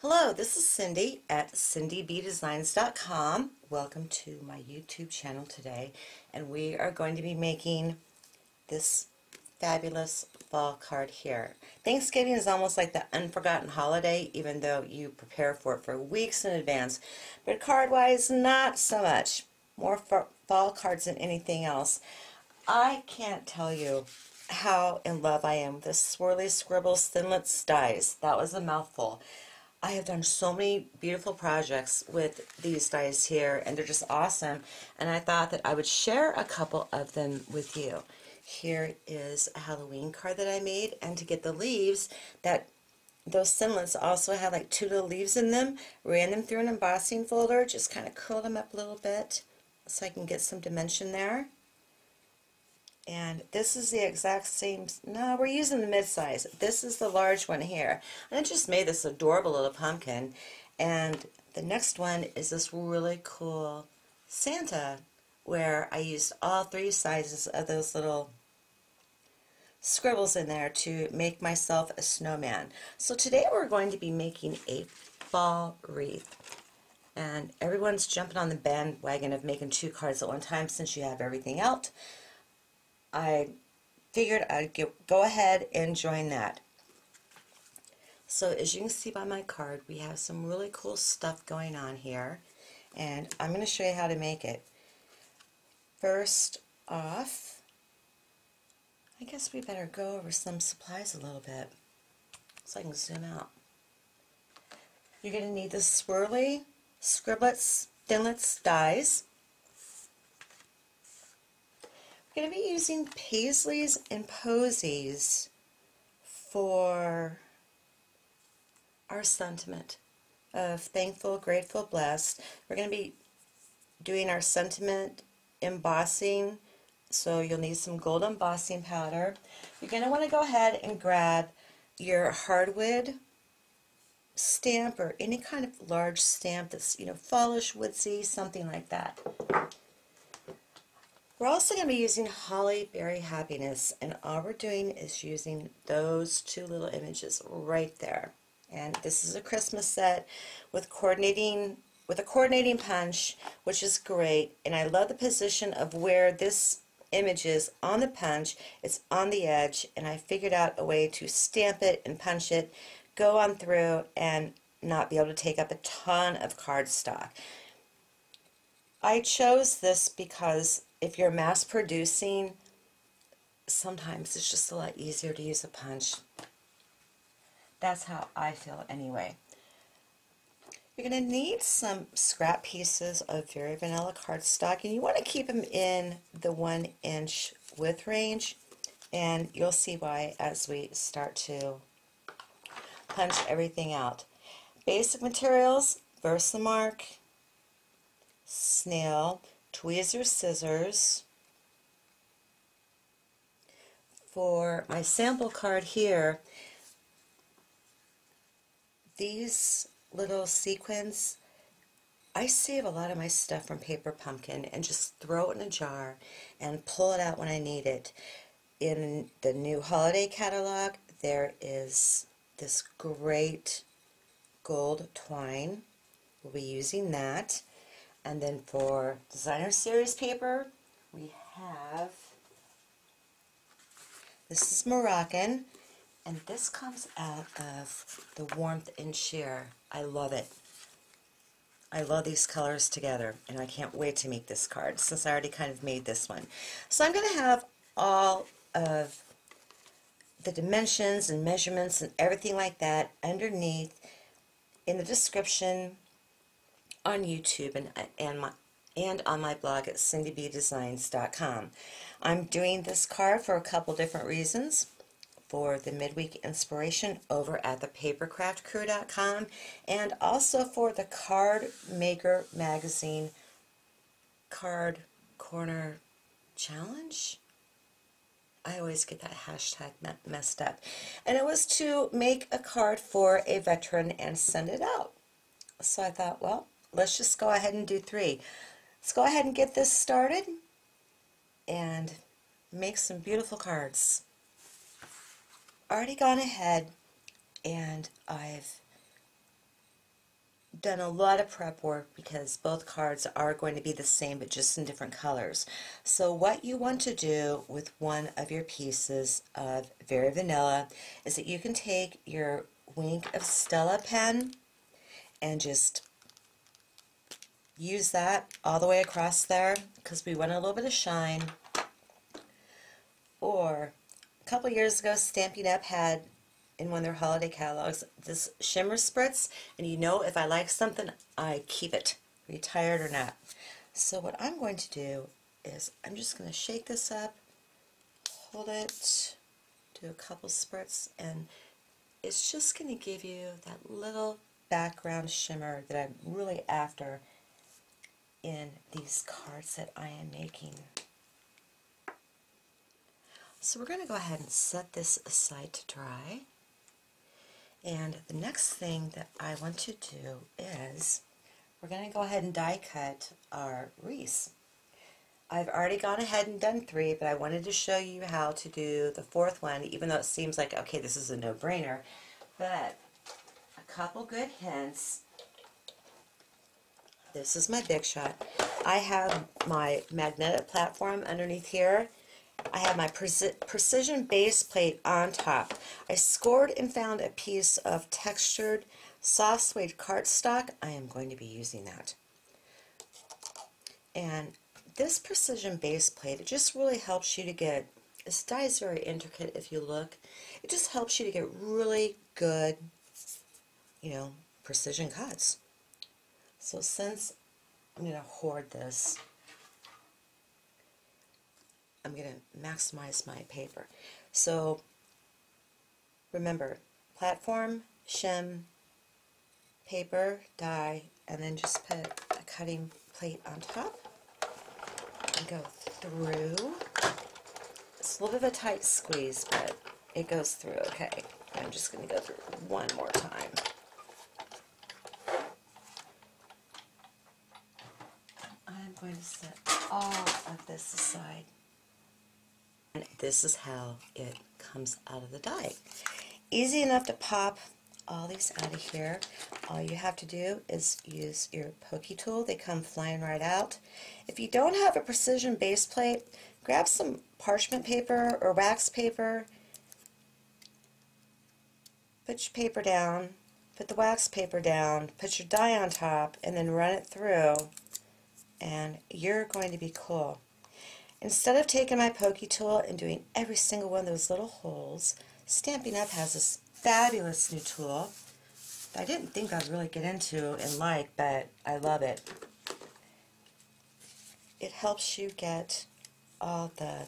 Hello, this is Cindy at cindybdesigns.com. Welcome to my YouTube channel today, and we are going to be making this fabulous fall card here. Thanksgiving is almost like the unforgotten holiday, even though you prepare for it for weeks in advance. But card-wise, not so much. More fall cards than anything else. I can't tell you how in love I am with the Swirly Scribbles Thinlits dies. That was a mouthful. I have done so many beautiful projects with these dies here, and they're just awesome. And I thought that I would share a couple of them with you. Here is a Halloween card that I made, and to get the leaves, that those Thinlits also have like two little leaves in them. Ran them through an embossing folder, just kind of curled them up a little bit so I can get some dimension there. And this is the exact same, no, we're using the mid-size. This is the large one here. And I just made this adorable little pumpkin. And the next one is this really cool Santa, where I used all three sizes of those little scribbles in there to make myself a snowman. So today we're going to be making a fall wreath. And everyone's jumping on the bandwagon of making two cards at one time since you have everything out. I figured I'd go ahead and join that. So as you can see by my card, we have some really cool stuff going on here. And I'm going to show you how to make it. First off, I guess we better go over some supplies a little bit so I can zoom out. You're going to need the swirly scribbles, thinlits dies. We're going to be using Paisleys and Posies for our sentiment of thankful, grateful, blessed. We're going to be doing our sentiment embossing, so you'll need some gold embossing powder. You're going to want to go ahead and grab your hardwood stamp or any kind of large stamp that's, you know, fallish, woodsy, something like that. We're also going to be using Holly Berry Happiness, and all we're doing is using those two little images right there. And this is a Christmas set with coordinating with a coordinating punch, which is great. And I love the position of where this image is on the punch. It's on the edge, and I figured out a way to stamp it and punch it, go on through, and not be able to take up a ton of cardstock. I chose this because if you're mass producing, sometimes it's just a lot easier to use a punch. That's how I feel anyway. You're going to need some scrap pieces of very vanilla cardstock, and you want to keep them in the one inch width range, and you'll see why as we start to punch everything out. Basic materials, Versamark, snail, tweezer scissors. For my sample card here, these little sequins, I save a lot of my stuff from Paper Pumpkin and just throw it in a jar and pull it out when I need it. In the new holiday catalog, there is this great gold twine. We'll be using that. And then for designer series paper, we have, this is Moroccan, and this comes out of the Warmth and Cheer. I love it. I love these colors together, and I can't wait to make this card since I already kind of made this one. So I'm going to have all of the dimensions and measurements and everything like that underneath in the description on YouTube and, and, my, and on my blog at cindybdesigns.com. I'm doing this card for a couple different reasons. For the midweek inspiration over at thepapercraftcrew.com and also for the Card Maker Magazine Card Corner Challenge. I always get that hashtag messed up. And it was to make a card for a veteran and send it out. So I thought, well, let's just go ahead and do three. Let's go ahead and get this started and make some beautiful cards. Already gone ahead and I've done a lot of prep work because both cards are going to be the same but just in different colors. So what you want to do with one of your pieces of Very Vanilla is that you can take your Wink of Stella pen and just use that all the way across there because we want a little bit of shine. Or a couple years ago Stampin' Up! had in one of their holiday catalogs this shimmer spritz and you know if I like something I keep it retired or not so what I'm going to do is I'm just going to shake this up hold it do a couple spritz and it's just going to give you that little background shimmer that I'm really after in these cards that I am making. So we're going to go ahead and set this aside to dry. And the next thing that I want to do is we're going to go ahead and die cut our wreath. I've already gone ahead and done three, but I wanted to show you how to do the fourth one, even though it seems like, okay, this is a no-brainer. But a couple good hints. This is my big shot. I have my magnetic platform underneath here. I have my precision base plate on top. I scored and found a piece of textured soft suede cardstock. I am going to be using that. And this precision base plate, it just really helps you to get, this die is very intricate if you look. It just helps you to get really good, you know, precision cuts. So since I'm going to hoard this, I'm going to maximize my paper. So remember, platform, shim, paper, die, and then just put a cutting plate on top and go through. It's a little bit of a tight squeeze, but it goes through okay. I'm just going to go through one more time. I'm going to set all of this aside. And this is how it comes out of the die. Easy enough to pop all these out of here. All you have to do is use your pokey tool. They come flying right out. If you don't have a precision base plate, grab some parchment paper or wax paper. Put your paper down, put the wax paper down, put your die on top, and then run it through, and you're going to be cool. Instead of taking my pokey tool and doing every single one of those little holes, Stampin' Up! has this fabulous new tool that I didn't think I'd really get into and like, but I love it. It helps you get all the,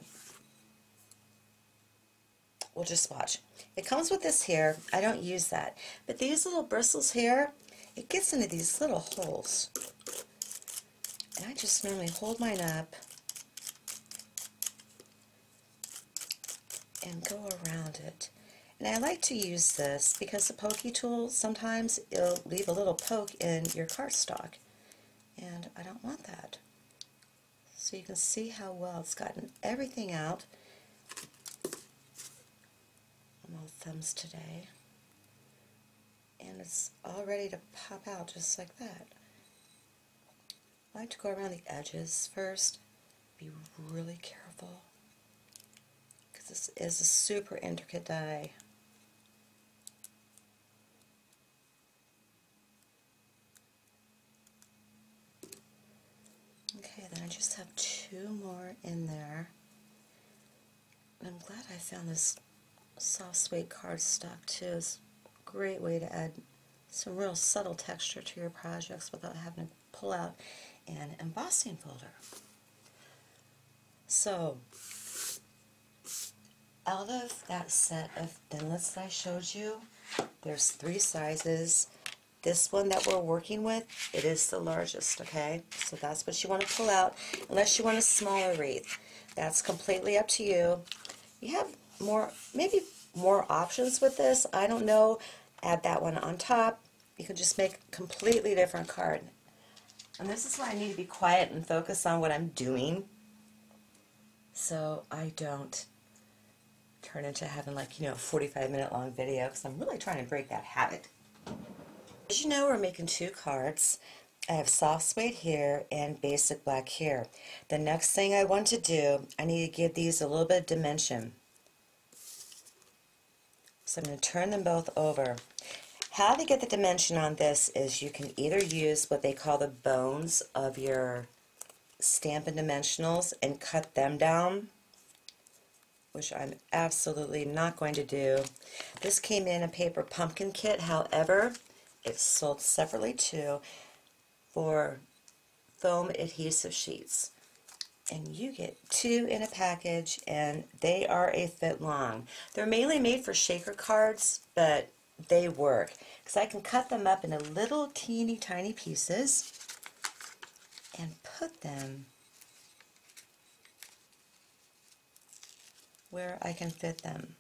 we'll just watch. It comes with this here. I don't use that. But these little bristles here, it gets into these little holes. And I just normally hold mine up and go around it. And I like to use this because the pokey tool, sometimes it'll leave a little poke in your cardstock. And I don't want that. So you can see how well it's gotten everything out. I'm all thumbs today. And it's all ready to pop out just like that. I like to go around the edges first. Be really careful because this is a super intricate die. Okay, then I just have two more in there. And I'm glad I found this soft suede cardstock too. It's a great way to add some real subtle texture to your projects without having to pull out an embossing folder. So, out of that set of thinlits that I showed you, there's three sizes. This one that we're working with, it is the largest, okay? So that's what you want to pull out, unless you want a smaller wreath. That's completely up to you. You have more, maybe more options with this. I don't know. Add that one on top. You can just make a completely different card. And this is why I need to be quiet and focus on what I'm doing so I don't turn into having like, you know, a 45 minute long video because I'm really trying to break that habit. As you know, we're making two cards. I have soft suede here and basic black here. The next thing I want to do, I need to give these a little bit of dimension. So I'm going to turn them both over. How to get the dimension on this is you can either use what they call the bones of your Stampin' Dimensionals and cut them down, which I'm absolutely not going to do. This came in a paper pumpkin kit, however, it's sold separately too for foam adhesive sheets. And you get two in a package and they are a foot long. They're mainly made for shaker cards, but they work because I can cut them up into little teeny tiny pieces and put them where I can fit them.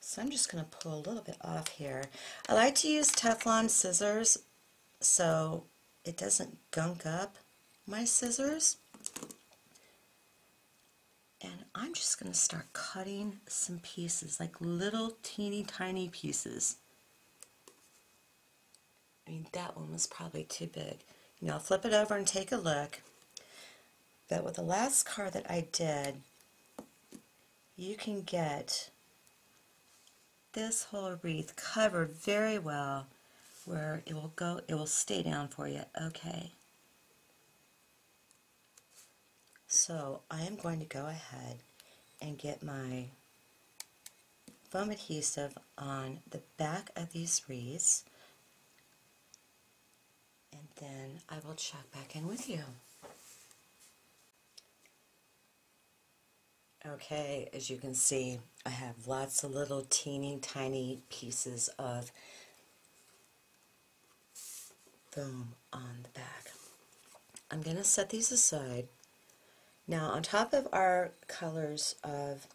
So I'm just going to pull a little bit off here. I like to use Teflon scissors so it doesn't gunk up my scissors. And I'm just going to start cutting some pieces, like little teeny tiny pieces. I mean, that one was probably too big. You know, I'll flip it over and take a look. But with the last card that I did, you can get this whole wreath covered very well where it will go, it will stay down for you. Okay. So I am going to go ahead and get my foam adhesive on the back of these wreaths and then I will check back in with you. Okay, as you can see, I have lots of little teeny tiny pieces of foam on the back. I'm going to set these aside. Now on top of our colors of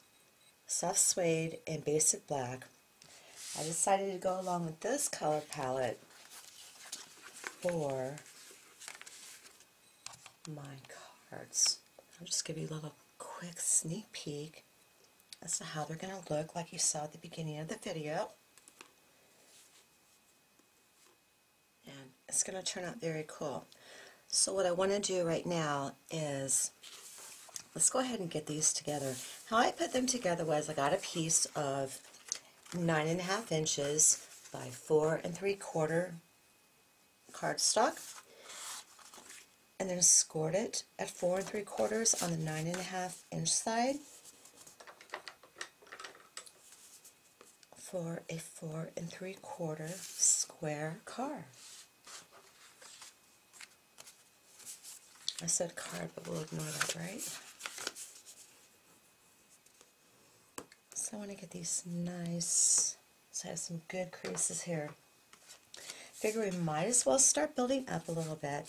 soft suede and basic black, I decided to go along with this color palette for my cards. I'll just give you a little quick sneak peek as to how they're going to look like you saw at the beginning of the video. And it's going to turn out very cool. So what I want to do right now is, let's go ahead and get these together. How I put them together was I got a piece of nine and a half inches by four and three quarter cardstock and then scored it at four and three quarters on the nine and a half inch side for a four and three quarter square card. I said card, but we'll ignore that, right? So I want to get these nice, so I have some good creases here. Figure we might as well start building up a little bit.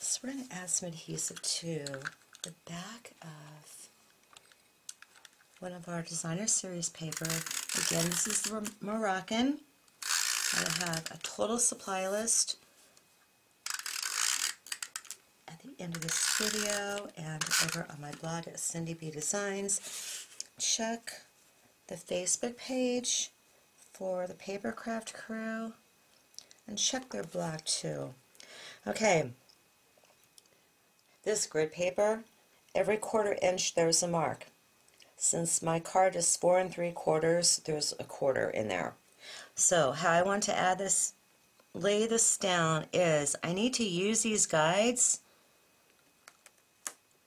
So we're going to add some adhesive to the back of one of our designer series paper. Again, this is the Moroccan. I have a total supply list at the video and over on my blog at Cindy B Designs. Check the Facebook page for the Papercraft crew and check their blog too. Okay, this grid paper, every quarter inch there's a mark. Since my card is four and three quarters, there's a quarter in there. So how I want to add this, lay this down is I need to use these guides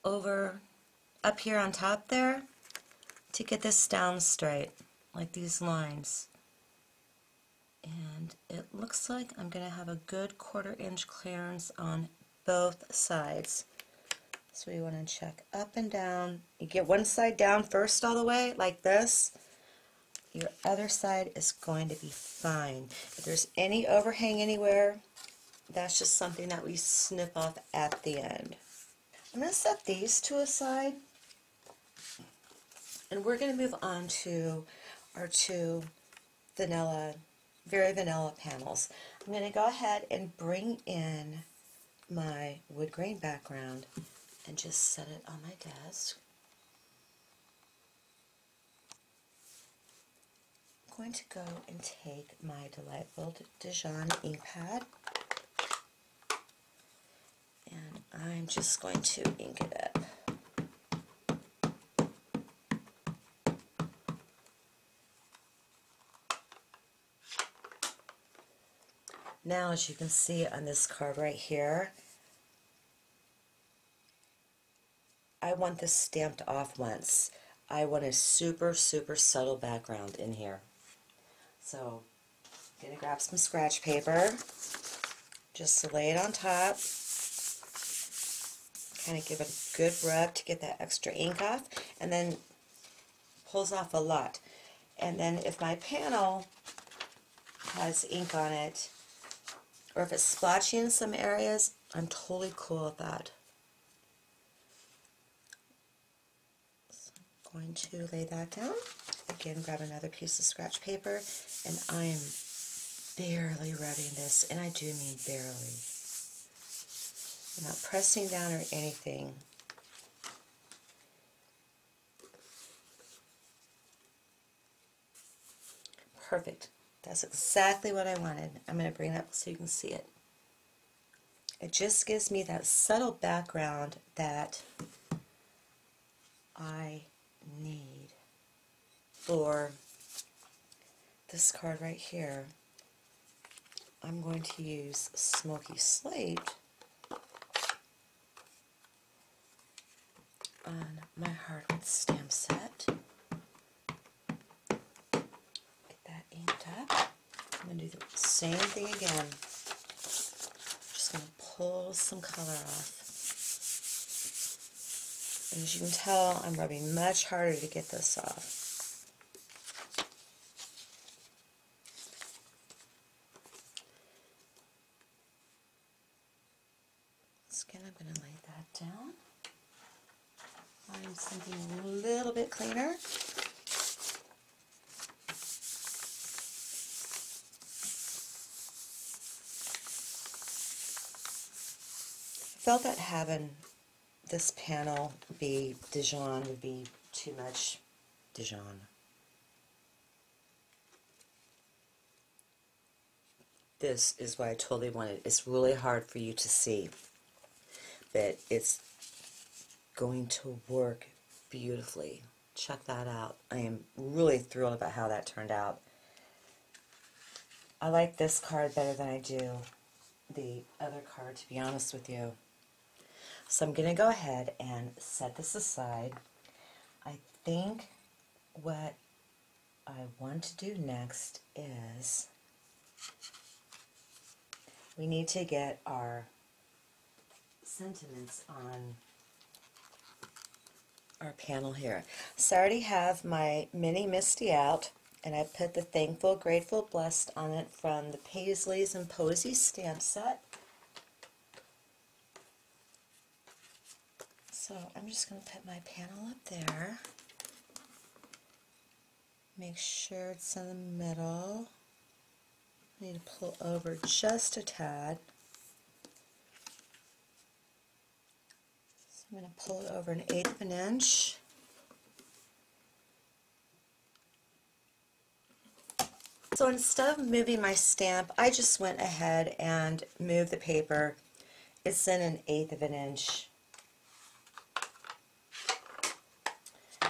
over up here on top there to get this down straight, like these lines and it looks like I'm going to have a good quarter inch clearance on both sides. So we want to check up and down. You get one side down first all the way, like this. Your other side is going to be fine. If there's any overhang anywhere, that's just something that we snip off at the end. I'm going to set these to a side. And we're going to move on to our two vanilla very vanilla panels. I'm going to go ahead and bring in my wood grain background and just set it on my desk. I'm going to go and take my Delightful Dijon ink pad I'm just going to ink it up. Now, as you can see on this card right here, I want this stamped off once. I want a super, super subtle background in here. So, I'm going to grab some scratch paper, just to lay it on top, kind of give it a good rub to get that extra ink off, and then pulls off a lot. And then if my panel has ink on it, or if it's splotchy in some areas, I'm totally cool with that. So I'm going to lay that down. Again, grab another piece of scratch paper, and I am barely rubbing this, and I do mean barely. I'm not pressing down or anything. Perfect. That's exactly what I wanted. I'm going to bring it up so you can see it. It just gives me that subtle background that I need for this card right here. I'm going to use Smoky Slate on my hardwood stamp set. Get that inked up. I'm going to do the same thing again. Just going to pull some color off. And as you can tell, I'm rubbing much harder to get this off. Again, I'm going to lay that down. Find something a little bit cleaner. felt that having this panel be Dijon would be too much Dijon. This is what I totally wanted. It's really hard for you to see, but it's going to work beautifully. Check that out. I am really thrilled about how that turned out. I like this card better than I do the other card, to be honest with you. So I'm going to go ahead and set this aside. I think what I want to do next is we need to get our sentiments on our panel here. So I already have my mini MISTI out and I put the Thankful, Grateful, Blessed on it from the Paisleys and Posies stamp set. So I'm just going to put my panel up there. Make sure it's in the middle. I need to pull over just a tad. I'm going to pull it over an eighth of an inch. So instead of moving my stamp, I just went ahead and moved the paper. It's in an eighth of an inch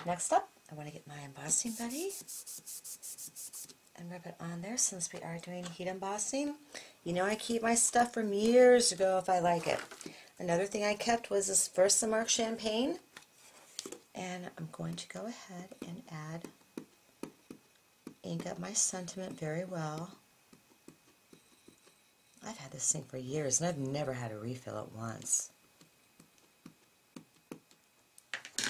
Next up, I want to get my embossing buddy and rub it on there since we are doing heat embossing. You know I keep my stuff from years ago if I like it. Another thing I kept was this Versamark champagne. And I'm going to go ahead and add, ink up my sentiment very well. I've had this thing for years and I've never had a refill at once.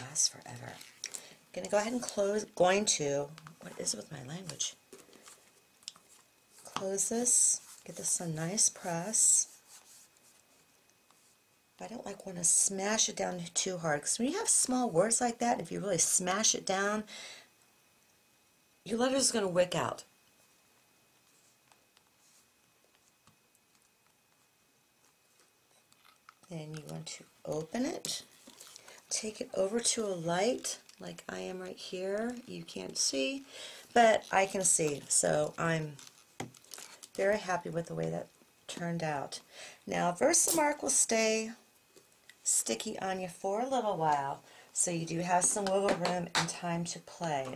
Lasts forever I'm going to go ahead and close, going to, what is it with my language? Close this, get this a nice press. I don't like want to smash it down too hard because when you have small words like that, if you really smash it down, your letters is going to wick out. Then you want to open it, take it over to a light like I am right here. You can't see, but I can see. So I'm very happy with the way that turned out. Now Versamark will stay sticky on you for a little while, so you do have some wiggle room and time to play.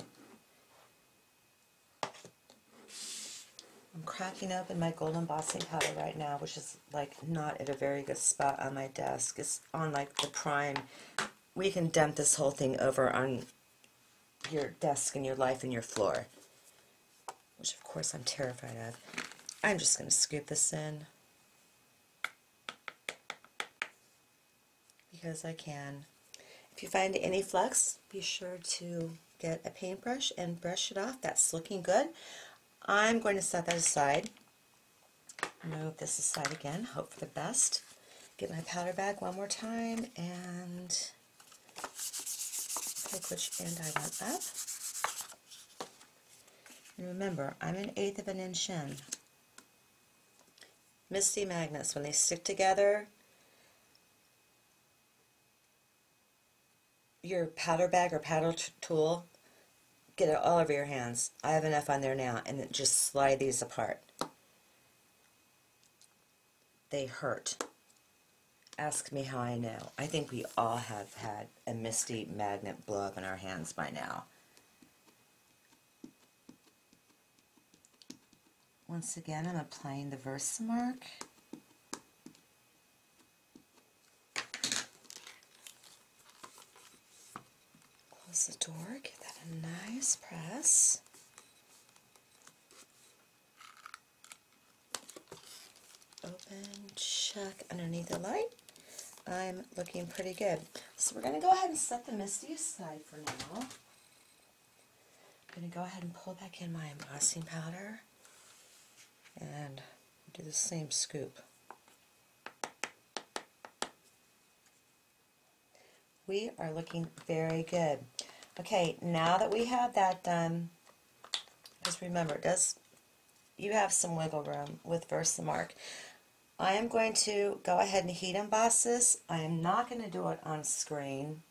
I'm cracking open my gold embossing powder right now, which is like not at a very good spot on my desk. It's on like the prime. We can dump this whole thing over on your desk and your life and your floor, which of course I'm terrified of. I'm just going to scoop this in because I can. If you find any flux, be sure to get a paintbrush and brush it off. That's looking good. I'm going to set that aside. Move this aside again, hope for the best. Get my powder bag one more time and pick which end I want up. And remember, I'm an eighth of an inch in. MISTI magnets, when they stick together, your powder bag or powder tool get it all over your hands. I have enough on there now, and just slide these apart. They hurt. Ask me how I know. I think we all have had a MISTI magnet blow up in our hands by now. Once again, I'm applying the Versamark. Close the door, give that a nice press. Open, check underneath the light. I'm looking pretty good. So we're going to go ahead and set the MISTI aside for now. I'm going to go ahead and pull back in my embossing powder and do the same scoop. We are looking very good. Okay, now that we have that done, just remember, does you have some wiggle room with Versamark. I am going to go ahead and heat emboss this. I am not going to do it on screen.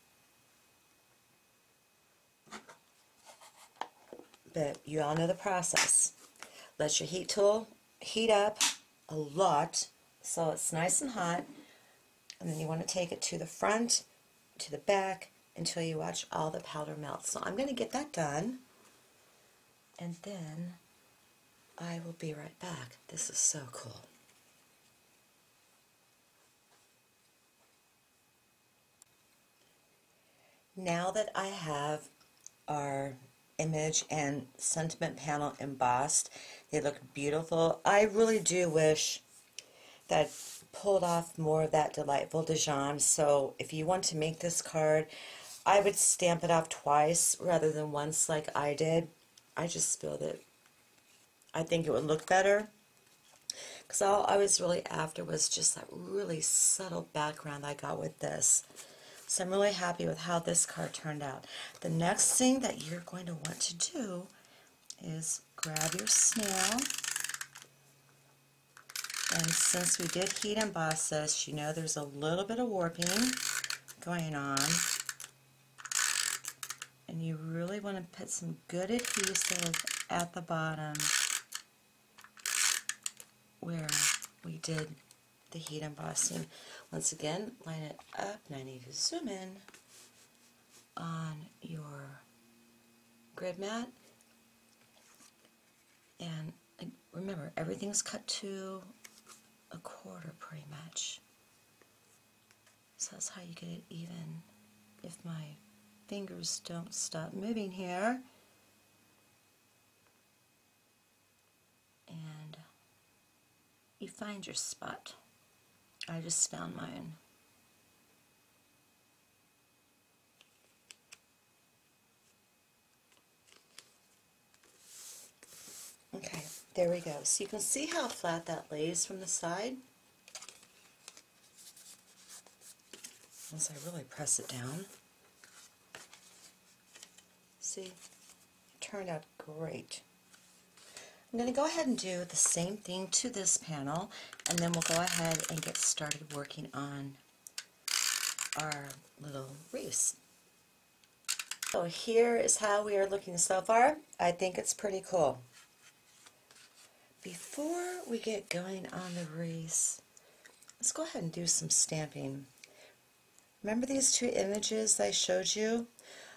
But you all know the process. Let your heat tool heat up a lot so it's nice and hot. And then you want to take it to the front, to the back, until you watch all the powder melt. So I'm going to get that done. And then I will be right back. This is so cool. Now that I have our image and sentiment panel embossed, they look beautiful. I really do wish that pulled off more of that delightful Dijon. So if you want to make this card, I would stamp it off twice rather than once like I did. I just spilled it. I think it would look better. Because all I was really after was just that really subtle background I got with this. So I'm really happy with how this card turned out. The next thing that you're going to want to do is grab your snail. And since we did heat emboss this, you know there's a little bit of warping going on. And you really want to put some good adhesive at the bottom where we did the heat embossing. Once again, line it up, and I need to zoom in on your grid mat. And remember, everything's cut to a quarter pretty much. So that's how you get it even. If my fingers don't stop moving here. And you find your spot. I just found mine. Okay, there we go. So you can see how flat that lays from the side. Once I really press it down. See, it turned out great. I'm going to go ahead and do the same thing to this panel and then we'll go ahead and get started working on our little wreaths. So here is how we are looking so far. I think it's pretty cool. Before we get going on the wreaths, let's go ahead and do some stamping. Remember these two images I showed you?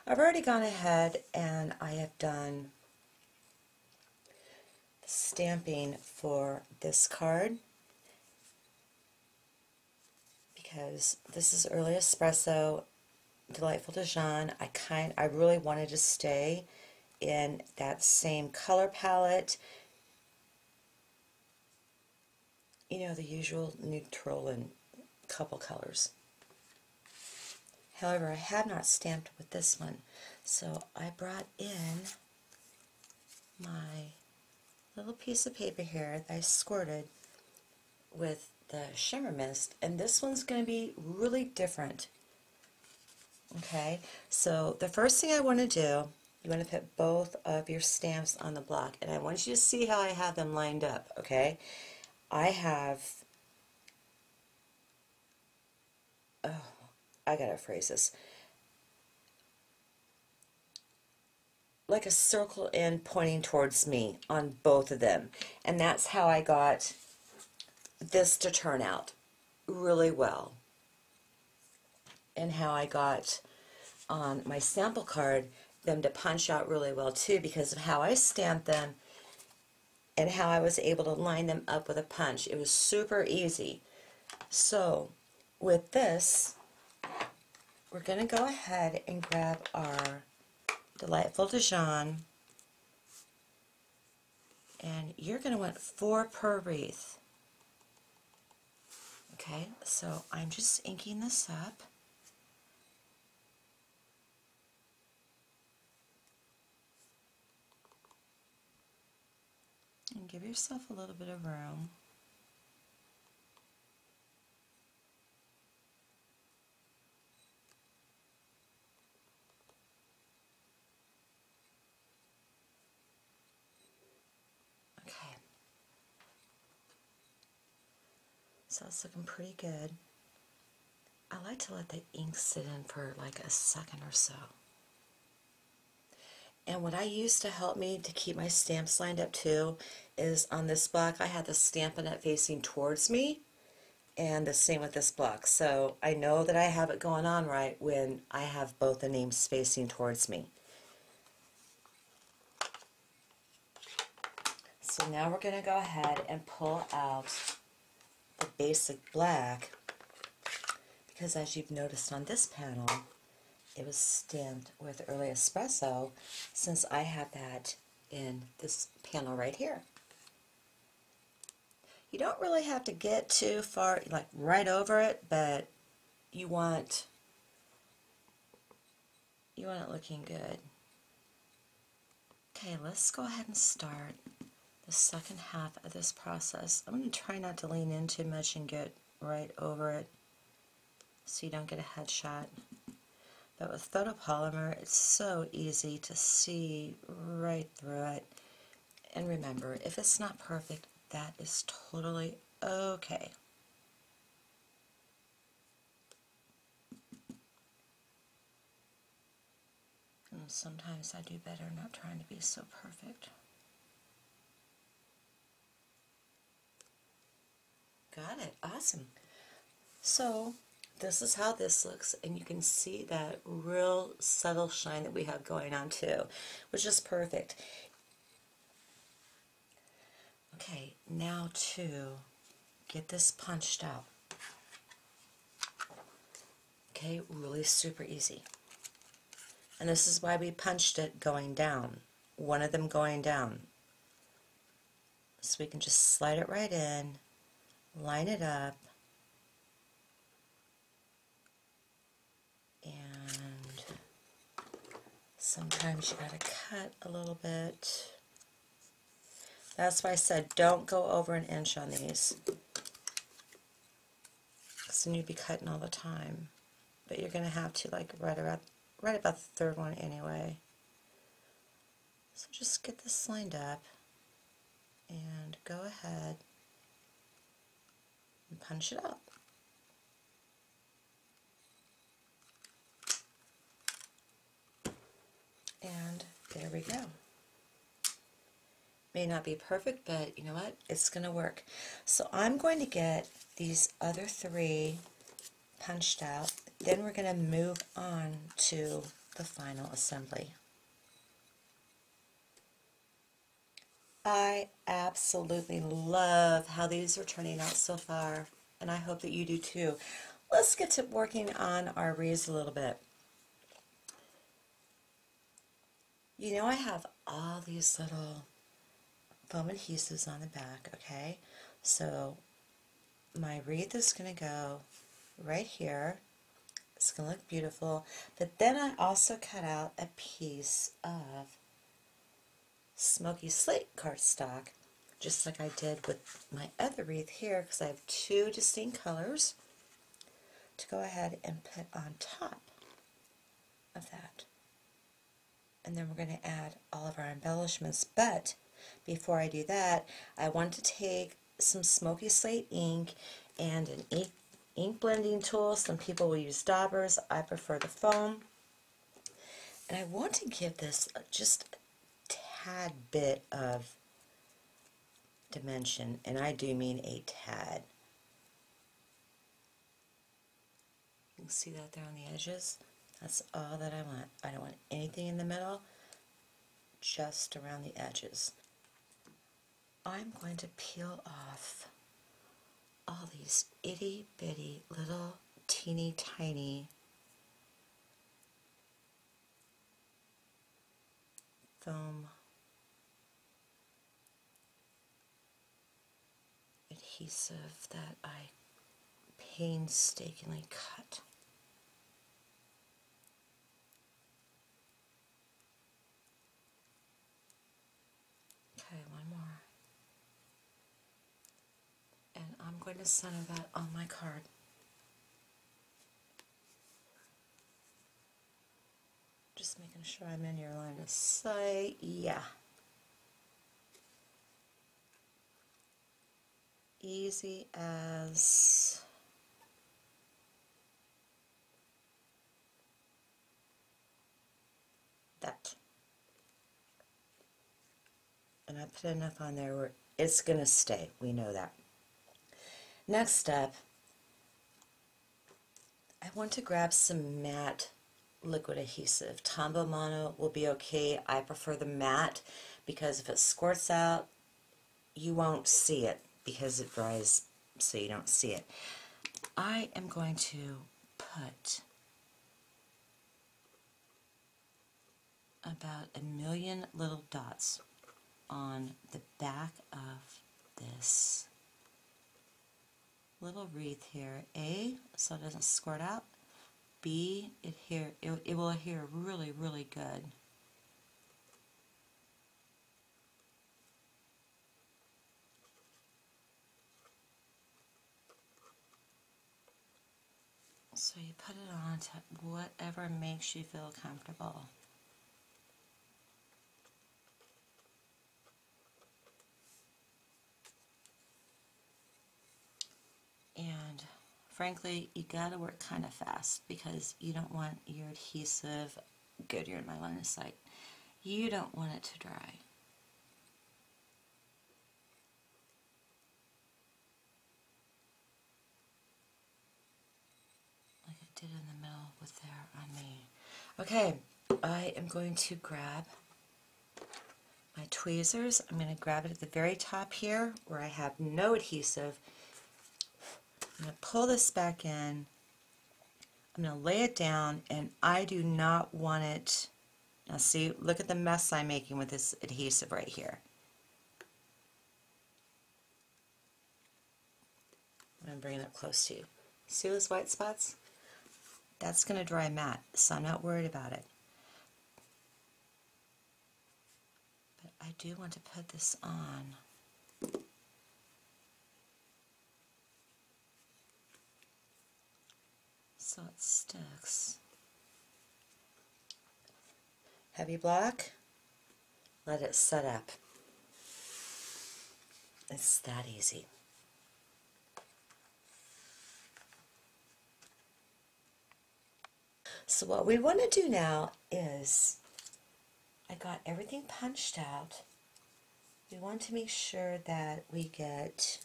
I've already gone ahead and I have done stamping for this card because this is early espresso delightful Dijon I kind I really wanted to stay in that same color palette you know the usual neutral and couple colors However, I have not stamped with this one. So I brought in my little piece of paper here that I squirted with the shimmer mist and this one's going to be really different okay so the first thing I want to do you want to put both of your stamps on the block and I want you to see how I have them lined up okay I have oh I gotta phrase this. Like a circle in pointing towards me on both of them. And that's how I got this to turn out really well. And how I got on my sample card them to punch out really well too because of how I stamped them and how I was able to line them up with a punch. It was super easy. So with this, we're going to go ahead and grab our Delightful Dijon and you're going to want four per wreath. Okay, so I'm just inking this up. And give yourself a little bit of room. Okay. So it's looking pretty good. I like to let the ink sit in for like a second or so. And what I use to help me to keep my stamps lined up too is on this block I had the Stampin' Up! facing towards me and the same with this block. So I know that I have it going on right when I have both the names facing towards me. So now we're going to go ahead and pull out the basic black because as you've noticed on this panel it was stamped with early espresso since I have that in this panel right here. You don't really have to get too far, like right over it, but you want you want it looking good. Okay, let's go ahead and start the second half of this process. I'm going to try not to lean in too much and get right over it so you don't get a headshot. But with photopolymer, it's so easy to see right through it. And remember, if it's not perfect, that is totally okay. And sometimes I do better not trying to be so perfect. Got it. Awesome. So this is how this looks and you can see that real subtle shine that we have going on too which is perfect. Okay now to get this punched out. Okay really super easy. And this is why we punched it going down one of them going down. So we can just slide it right in line it up, sometimes you gotta cut a little bit. That's why I said don't go over an inch on these. Because then you'd be cutting all the time. But you're gonna have to like right about right about the third one anyway. So just get this lined up and go ahead and punch it up. There we go. May not be perfect, but you know what? It's going to work. So I'm going to get these other three punched out. Then we're going to move on to the final assembly. I absolutely love how these are turning out so far, and I hope that you do too. Let's get to working on our wreaths a little bit. You know I have all these little foam adhesives on the back, okay? So my wreath is going to go right here. It's going to look beautiful. But then I also cut out a piece of smoky slate cardstock, just like I did with my other wreath here, because I have two distinct colors to go ahead and put on top of that. And then we're going to add all of our embellishments. But before I do that, I want to take some smoky slate ink and an ink, ink blending tool. Some people will use daubers. I prefer the foam. And I want to give this just a tad bit of dimension, and I do mean a tad. You can see that there on the edges. That's all that I want. I don't want anything in the middle, just around the edges. I'm going to peel off all these itty bitty little teeny tiny foam adhesive that I painstakingly cut. Okay, one more. And I'm going to center that on my card. Just making sure I'm in your line of sight. Yeah. easy as that. And I put enough on there where it's going to stay. We know that. Next step, I want to grab some matte liquid adhesive. Tombow Mono will be okay. I prefer the matte because if it squirts out, you won't see it because it dries so you don't see it. I am going to put about a million little dots on the back of this little wreath here. A, so it doesn't squirt out. B, it here it, it will adhere really, really good. So you put it on to whatever makes you feel comfortable. And frankly, you gotta work kind of fast because you don't want your adhesive, good, you're in my line of sight, you don't want it to dry. did in the middle with there on me. Okay, I am going to grab my tweezers. I'm going to grab it at the very top here where I have no adhesive. I'm going to pull this back in. I'm going to lay it down and I do not want it, now see, look at the mess I'm making with this adhesive right here. I'm going to bring it up close to you. See those white spots? That's going to dry matte, so I'm not worried about it. But I do want to put this on. So it sticks. Heavy block, let it set up. It's that easy. So what we want to do now is I got everything punched out. We want to make sure that we get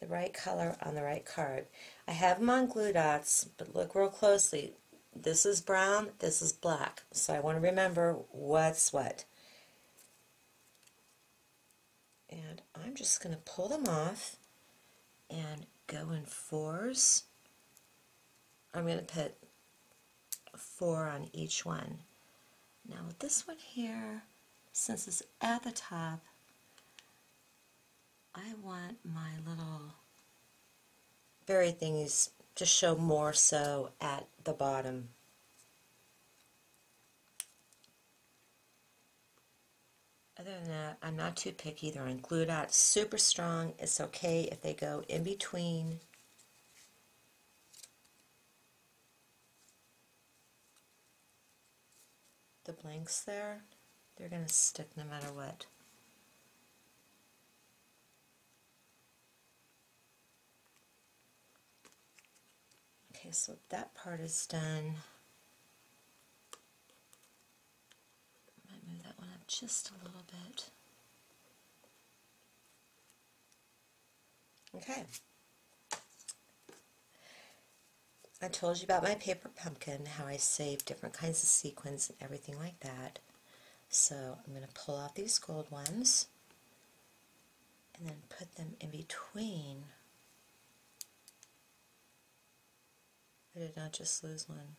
the right color on the right card. I have them on glue dots, but look real closely. This is brown, this is black. So I want to remember what's what. And I'm just going to pull them off and go in fours. I'm going to put four on each one. Now with this one here, since it's at the top, I want my little berry thingies to show more so at the bottom. Other than that, I'm not too picky. They're on glue dots, super strong. It's okay if they go in between the blanks there. They're going to stick no matter what. Okay, so that part is done. I might move that one up just a little bit. Okay. I told you about my paper pumpkin, how I save different kinds of sequins and everything like that. So I'm going to pull out these gold ones and then put them in between I did not just lose one.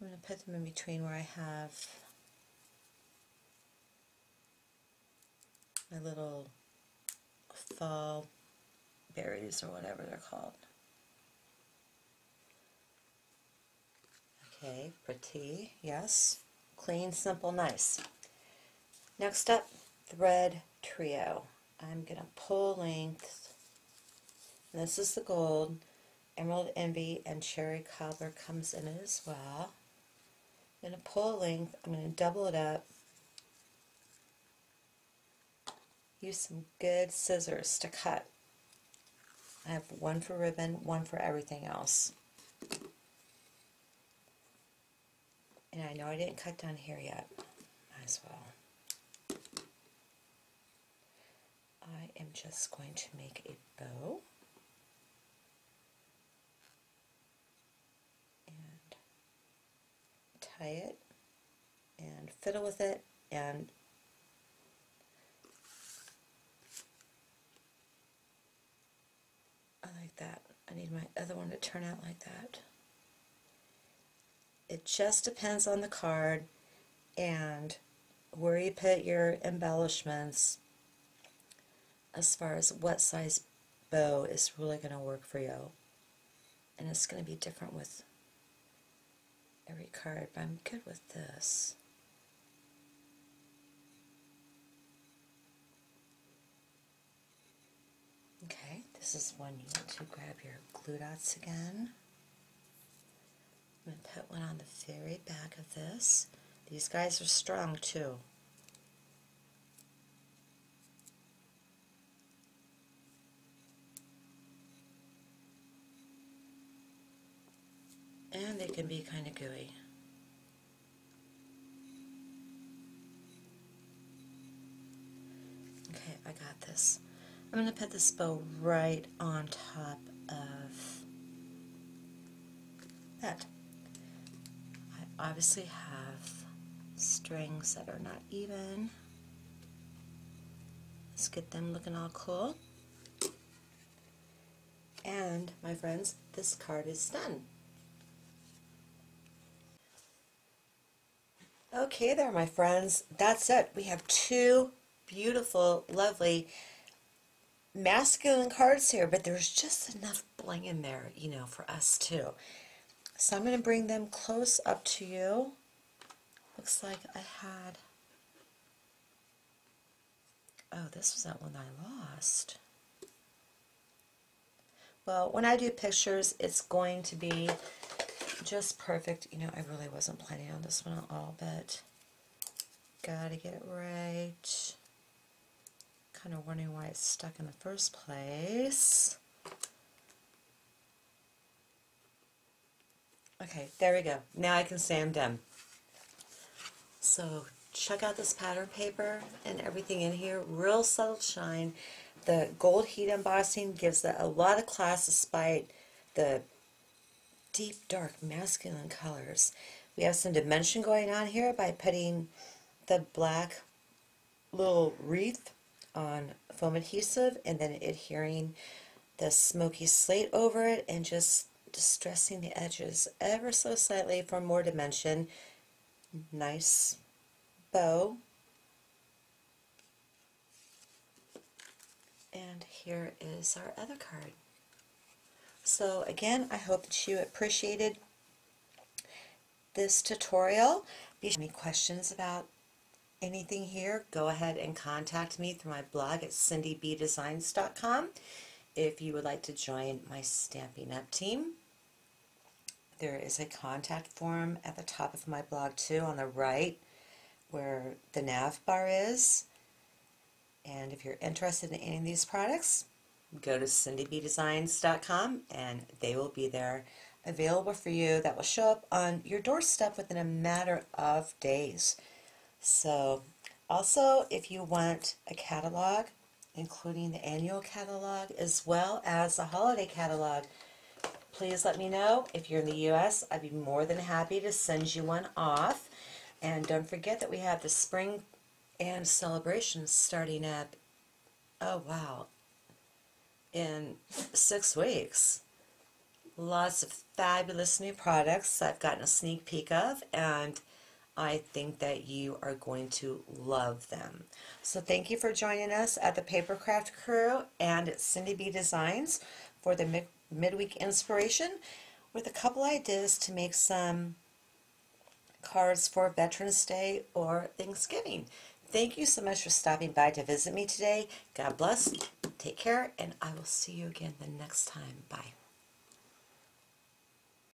I'm going to put them in between where I have my little fall berries or whatever they're called. Okay, pretty, yes. Clean, simple, nice. Next up, thread trio. I'm going to pull length this is the gold. Emerald Envy and Cherry Cobbler comes in as well. I'm going to pull a length. I'm going to double it up. Use some good scissors to cut. I have one for ribbon, one for everything else. And I know I didn't cut down here yet. Might as well. I am just going to make a bow. Tie it and fiddle with it and I like that. I need my other one to turn out like that. It just depends on the card and where you put your embellishments as far as what size bow is really going to work for you. And it's going to be different with every card, but I'm good with this. Okay, this is one you want to grab your glue dots again. I'm going to put one on the very back of this. These guys are strong too. And they can be kind of gooey. Okay, I got this. I'm going to put this bow right on top of that. I obviously have strings that are not even. Let's get them looking all cool. And, my friends, this card is done. Okay there, my friends. That's it. We have two beautiful, lovely masculine cards here, but there's just enough bling in there, you know, for us too. So I'm going to bring them close up to you. Looks like I had... Oh, this was that one I lost. Well, when I do pictures, it's going to be just perfect. You know, I really wasn't planning on this one at all, but gotta get it right. Kind of wondering why it's stuck in the first place. Okay, there we go. Now I can say I'm done. So check out this pattern paper and everything in here. Real subtle shine. The gold heat embossing gives it a lot of class despite the deep, dark, masculine colors. We have some dimension going on here by putting the black little wreath on foam adhesive and then adhering the smoky slate over it and just distressing the edges ever so slightly for more dimension. Nice bow. And here is our other card. So again, I hope that you appreciated this tutorial. If you have any questions about anything here, go ahead and contact me through my blog at cindybdesigns.com. If you would like to join my Stampin' Up team, there is a contact form at the top of my blog too on the right where the nav bar is. And if you're interested in any of these products, go to cindybdesigns.com and they will be there available for you that will show up on your doorstep within a matter of days. So also if you want a catalog including the annual catalog as well as the holiday catalog please let me know. If you're in the US I'd be more than happy to send you one off. And don't forget that we have the spring and celebrations starting up, oh wow in six weeks lots of fabulous new products I've gotten a sneak peek of and I think that you are going to love them. So thank you for joining us at the Papercraft Crew and at Cindy B Designs for the mid midweek inspiration with a couple ideas to make some cards for Veterans Day or Thanksgiving. Thank you so much for stopping by to visit me today. God bless, take care, and I will see you again the next time. Bye.